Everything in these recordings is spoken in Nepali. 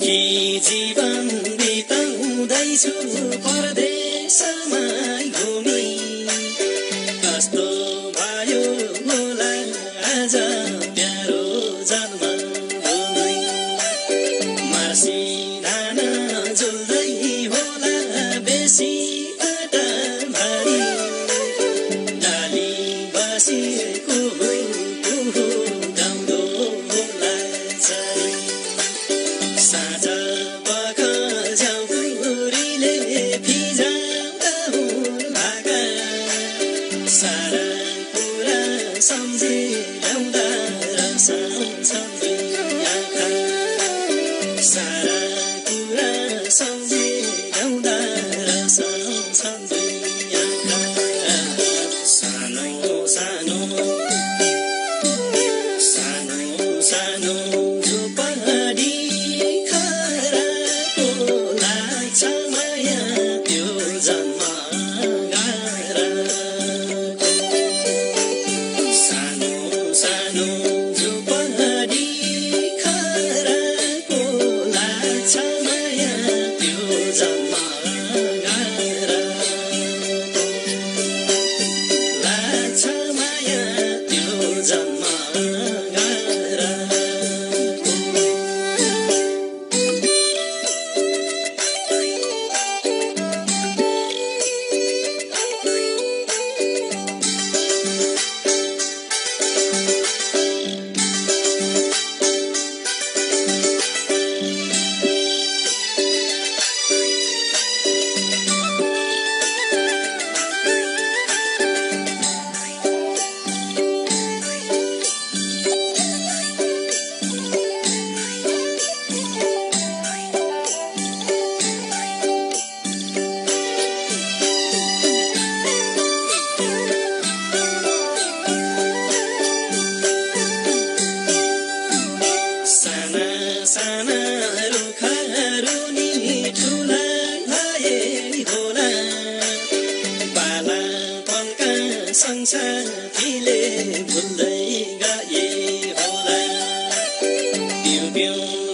कि जीवन बिताउँदैछु। परदेशमा घुमि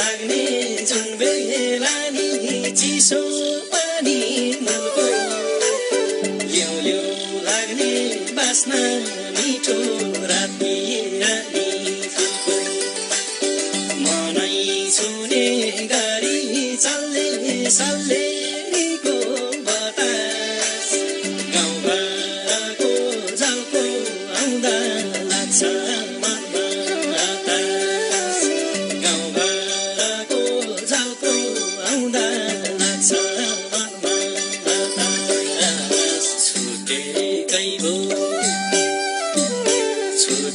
लाग्ने झन्बेला नि चिसो पानी मनको ल्याउ ल्याउ लाग्ने बाँच्न मिठो राति रानी फुलको मनै छुने गाडी चल्ने सल्ले